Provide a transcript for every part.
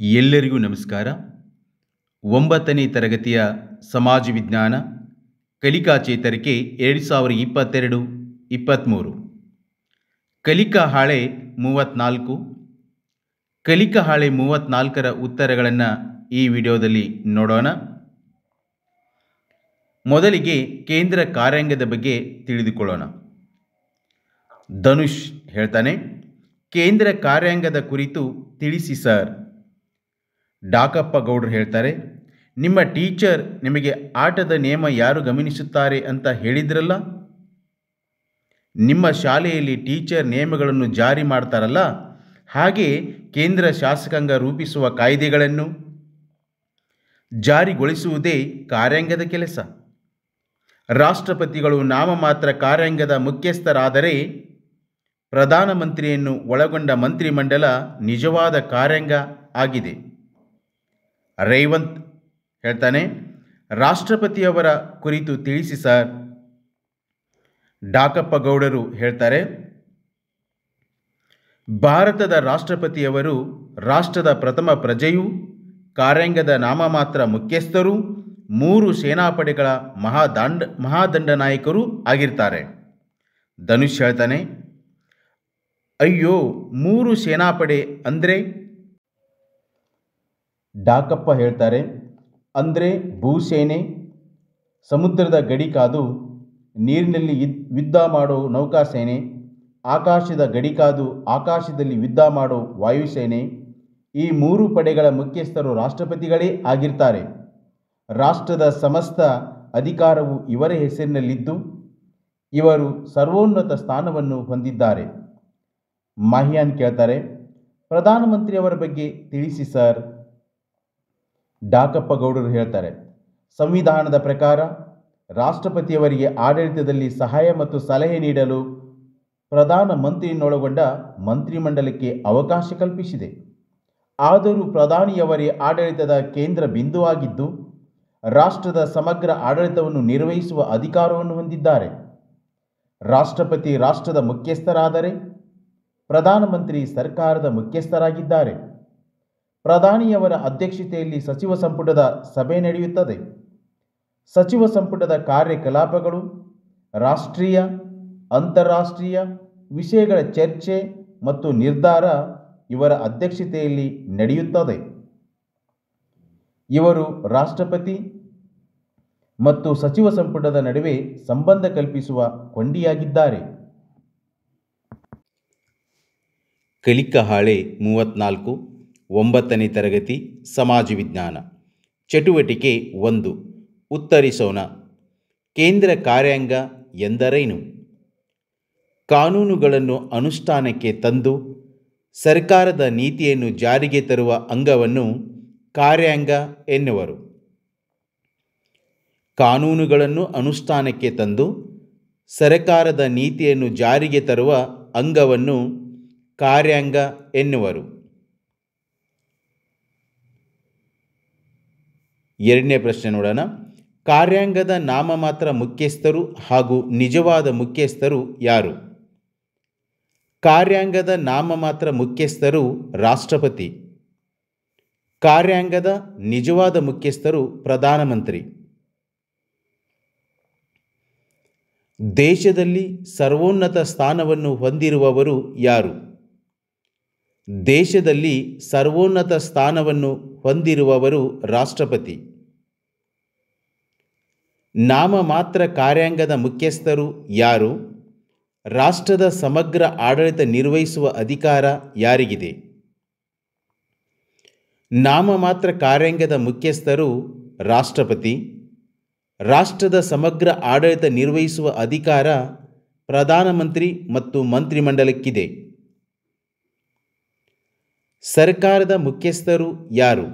ಎಲ್ಲರಿಗೂ ನಮಸ್ಕಾರ. ಒಂಬತ್ತನೇ ತರಗತಿಯ ಸಮಾಜ ವಿಜ್ಞಾನ ಕಲಿಕಾ ಚೇತರಿಕೆ ಎರಡು ಸಾವಿರದ ಇಪ್ಪತ್ತೆರಡು ಇಪ್ಪತ್ತ್ಮೂರು ಕಲಿಕಾ ಹಾಳೆ ಮೂವತ್ತ್ನಾಲ್ಕು ಕಲಿಕಾ ಹಾಳೆ ಮೂವತ್ತ್ನಾಲ್ಕರ ಉತ್ತರಗಳನ್ನು ಈ ವಿಡಿಯೋದಲ್ಲಿ ನೋಡೋಣ. ಮೊದಲಿಗೆ ಕೇಂದ್ರ ಕಾರ್ಯಾಂಗದ ಬಗ್ಗೆ ತಿಳಿದುಕೊಳ್ಳೋಣ. ಧನುಷ್ ಹೇಳ್ತಾನೆ, ಕೇಂದ್ರ ಕಾರ್ಯಾಂಗದ ಕುರಿತು ತಿಳಿಸಿ ಸರ್. ಡಾಕಪ್ಪ ಗೌಡ್ರು ಹೇಳ್ತಾರೆ, ನಿಮ್ಮ ಟೀಚರ್ ನಿಮಗೆ ಆಟದ ನಿಯಮ ಯಾರು ಗಮನಿಸುತ್ತಾರೆ ಅಂತ ಹೇಳಿದ್ರಲ್ಲ? ನಿಮ್ಮ ಶಾಲೆಯಲ್ಲಿ ಟೀಚರ್ ನಿಯಮಗಳನ್ನು ಜಾರಿ ಮಾಡ್ತಾರಲ್ಲ, ಹಾಗೆ ಕೇಂದ್ರ ಶಾಸಕಾಂಗ ರೂಪಿಸುವ ಕಾಯ್ದೆಗಳನ್ನು? ಜಾರಿಗೊಳಿಸುವುದೇ ಕಾರ್ಯಾಂಗದ ಕೆಲಸ. ರಾಷ್ಟ್ರಪತಿಗಳು ನಾಮಮಾತ್ರ ಕಾರ್ಯಾಂಗದ ಮುಖ್ಯಸ್ಥರಾದರೆ ಪ್ರಧಾನಮಂತ್ರಿಯನ್ನು ಒಳಗೊಂಡ ಮಂತ್ರಿಮಂಡಲ ನಿಜವಾದ ಕಾರ್ಯಾಂಗ ಆಗಿದೆ. ರೇವಂತ್ ಹೇಳ್ತಾನೆ, ರಾಷ್ಟ್ರಪತಿಯವರ ಕುರಿತು ತಿಳಿಸಿ, ಸರ್. ಡಾಕಪ್ಪ ಗೌಡರು ಹೇಳ್ತಾರೆ, ಭಾರತದ ರಾಷ್ಟ್ರಪತಿಯವರು ರಾಷ್ಟ್ರದ ಪ್ರಥಮ ಪ್ರಜೆಯು ಕಾರ್ಯಾಂಗದ ನಾಮಮಾತ್ರ ಮುಖ್ಯಸ್ಥರು, ಮೂರು ಸೇನಾಪಡೆಗಳ ಮಹಾದಂಡ ಮಹಾದಂಡ ನಾಯಕರು ಆಗಿರ್ತಾರೆ. ಧನುಷ್ ಹೇಳ್ತಾನೆ, ಅಯ್ಯೋ, ಮೂರು ಸೇನಾಪಡೆ ಅಂದರೆ ಡಾಕಪ್ಪ ಹೇಳ್ತಾರೆ, ಅಂದರೆ ಭೂಸೇನೆ, ಸಮುದ್ರದ ಗಡಿ ಕಾದು, ನೀರಿನಲ್ಲಿ ಯುದ್ಧ ಮಾಡೋ ನೌಕಾಸೇನೆ, ಆಕಾಶದ ಗಡಿ ಕಾದು, ಆಕಾಶದಲ್ಲಿ ಯುದ್ಧ ಮಾಡೋ ವಾಯುಸೇನೆ, ಈ ಮೂರು ಪಡೆಗಳ ಮುಖ್ಯಸ್ಥರು ರಾಷ್ಟ್ರಪತಿಗಳೇ ಆಗಿರ್ತಾರೆ. ರಾಷ್ಟ್ರದ ಸಮಸ್ತ ಅಧಿಕಾರವು ಇವರ ಹೆಸರಿನಲ್ಲಿದ್ದು, ಇವರು ಸರ್ವೋನ್ನತ ಸ್ಥಾನವನ್ನು ಹೊಂದಿದ್ದಾರೆ. ಮಾಹಿಯಾನ್ ಕೇಳ್ತಾರೆ ಪ್ರಧಾನಮಂತ್ರಿಯವರ ಬಗ್ಗೆ ತಿಳಿಸಿ ಸರ್. ಡಾಕಪ್ಪ ಗೌಡರು ಹೇಳ್ತಾರೆ, ಸಂವಿಧಾನದ ಪ್ರಕಾರ ರಾಷ್ಟ್ರಪತಿಯವರಿಗೆ ಆಡಳಿತದಲ್ಲಿ ಸಹಾಯ ಮತ್ತು ಸಲಹೆ ನೀಡಲು ಪ್ರಧಾನ ಮಂತ್ರಿಯನ್ನೊಳಗೊಂಡ ಮಂತ್ರಿಮಂಡಲಕ್ಕೆ ಅವಕಾಶ ಕಲ್ಪಿಸಿದೆ. ಆದರೂ ಪ್ರಧಾನಿಯವರೇ ಆಡಳಿತದ ಕೇಂದ್ರ ಬಿಂದುವಾಗಿದ್ದು ರಾಷ್ಟ್ರದ ಸಮಗ್ರ ಆಡಳಿತವನ್ನು ನಿರ್ವಹಿಸುವ ಅಧಿಕಾರವನ್ನು ಹೊಂದಿದ್ದಾರೆ. ರಾಷ್ಟ್ರಪತಿ ರಾಷ್ಟ್ರದ ಮುಖ್ಯಸ್ಥರಾದರೆ ಪ್ರಧಾನಮಂತ್ರಿ ಸರ್ಕಾರದ ಮುಖ್ಯಸ್ಥರಾಗಿದ್ದಾರೆ. ಪ್ರಧಾನಿಯವರ ಅಧ್ಯಕ್ಷತೆಯಲ್ಲಿ ಸಚಿವ ಸಂಪುಟದ ಸಭೆ ನಡೆಯುತ್ತದೆ. ಸಚಿವ ಸಂಪುಟದ ಕಾರ್ಯಕಲಾಪಗಳು, ರಾಷ್ಟ್ರೀಯ, ಅಂತಾರಾಷ್ಟ್ರೀಯ ವಿಷಯಗಳ ಚರ್ಚೆ ಮತ್ತು ನಿರ್ಧಾರ ಇವರ ಅಧ್ಯಕ್ಷತೆಯಲ್ಲಿ ನಡೆಯುತ್ತದೆ. ಇವರು ರಾಷ್ಟ್ರಪತಿ ಮತ್ತು ಸಚಿವ ಸಂಪುಟದ ನಡುವೆ ಸಂಬಂಧ ಕಲ್ಪಿಸುವ ಕೊಂಡಿಯಾಗಿದ್ದಾರೆ. ಕಲಿಕಾ ಹಾಳೆ ಮೂವತ್ನಾಲ್ಕು ಒಂಬತ್ತನೇ ತರಗತಿ ಸಮಾಜ ವಿಜ್ಞಾನ. ಚಟುವಟಿಕೆ ಒಂದು, ಉತ್ತರಿಸೋಣ. ಕೇಂದ್ರ ಕಾರ್ಯಾಂಗ ಎಂದರೇನು? ಕಾನೂನುಗಳನ್ನು ಅನುಷ್ಠಾನಕ್ಕೆ ತಂದು, ಸರ್ಕಾರದ ನೀತಿಯನ್ನು ಜಾರಿಗೆ ತರುವ ಅಂಗವನ್ನು ಕಾರ್ಯಾಂಗ ಎನ್ನುವರು. ಕಾನೂನುಗಳನ್ನು ಅನುಷ್ಠಾನಕ್ಕೆ ತಂದು, ಸರ್ಕಾರದ ನೀತಿಯನ್ನು ಜಾರಿಗೆ ತರುವ ಅಂಗವನ್ನು ಕಾರ್ಯಾಂಗ ಎನ್ನುವರು. ಎರಡನೇ ಪ್ರಶ್ನೆ ನೋಡೋಣ. ಕಾರ್ಯಾಂಗದ ನಾಮಮಾತ್ರ ಮುಖ್ಯಸ್ಥರು ಹಾಗೂ ನಿಜವಾದ ಮುಖ್ಯಸ್ಥರು ಯಾರು? ಕಾರ್ಯಾಂಗದ ನಾಮಮಾತ್ರ ಮುಖ್ಯಸ್ಥರು ರಾಷ್ಟ್ರಪತಿ. ಕಾರ್ಯಾಂಗದ ನಿಜವಾದ ಮುಖ್ಯಸ್ಥರು ಪ್ರಧಾನಮಂತ್ರಿ. ದೇಶದಲ್ಲಿ ಸರ್ವೋನ್ನತ ಸ್ಥಾನವನ್ನು ಹೊಂದಿರುವವರು ಯಾರು? ದೇಶದಲ್ಲಿ ಸರ್ವೋನ್ನತ ಸ್ಥಾನವನ್ನು ಹೊಂದಿರುವವರು ರಾಷ್ಟ್ರಪತಿ. ನಾಮಮಾತ್ರ ಕಾರ್ಯಾಂಗದ ಮುಖ್ಯಸ್ಥರು ಯಾರು? ರಾಷ್ಟ್ರದ ಸಮಗ್ರ ಆಡಳಿತ ನಿರ್ವಹಿಸುವ ಅಧಿಕಾರ ಯಾರಿಗಿದೆ? ನಾಮ ಮಾತ್ರ ಕಾರ್ಯಾಂಗದ ಮುಖ್ಯಸ್ಥರು ರಾಷ್ಟ್ರಪತಿ. ರಾಷ್ಟ್ರದ ಸಮಗ್ರ ಆಡಳಿತ ನಿರ್ವಹಿಸುವ ಅಧಿಕಾರ ಪ್ರಧಾನಮಂತ್ರಿ ಮತ್ತು ಮಂತ್ರಿಮಂಡಲಕ್ಕಿದೆ. ಸರ್ಕಾರದ ಮುಖ್ಯಸ್ಥರು ಯಾರು?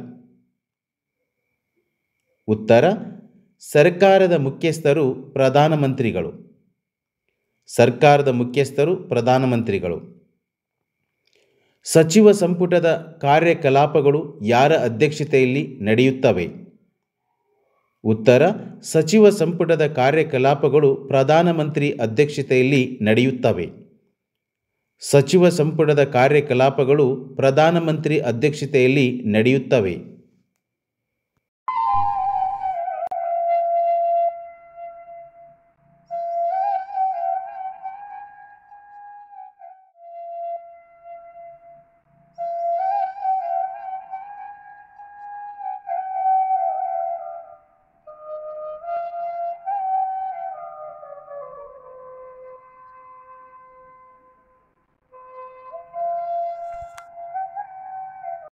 ಉತ್ತರ ಸರ್ಕಾರದ ಮುಖ್ಯಸ್ಥರು ಪ್ರಧಾನಮಂತ್ರಿಗಳು. ಸರ್ಕಾರದ ಮುಖ್ಯಸ್ಥರು ಪ್ರಧಾನಮಂತ್ರಿಗಳು. ಸಚಿವ ಸಂಪುಟದ ಕಾರ್ಯಕಲಾಪಗಳು ಯಾರ ಅಧ್ಯಕ್ಷತೆಯಲ್ಲಿ ನಡೆಯುತ್ತವೆ? ಉತ್ತರ, ಸಚಿವ ಸಂಪುಟದ ಕಾರ್ಯಕಲಾಪಗಳು ಪ್ರಧಾನಮಂತ್ರಿ ಅಧ್ಯಕ್ಷತೆಯಲ್ಲಿ ನಡೆಯುತ್ತವೆ. ಸಚಿವ ಸಂಪುಟದ ಕಾರ್ಯಕಲಾಪಗಳು ಪ್ರಧಾನಮಂತ್ರಿ ಅಧ್ಯಕ್ಷತೆಯಲ್ಲಿ ನಡೆಯುತ್ತವೆ.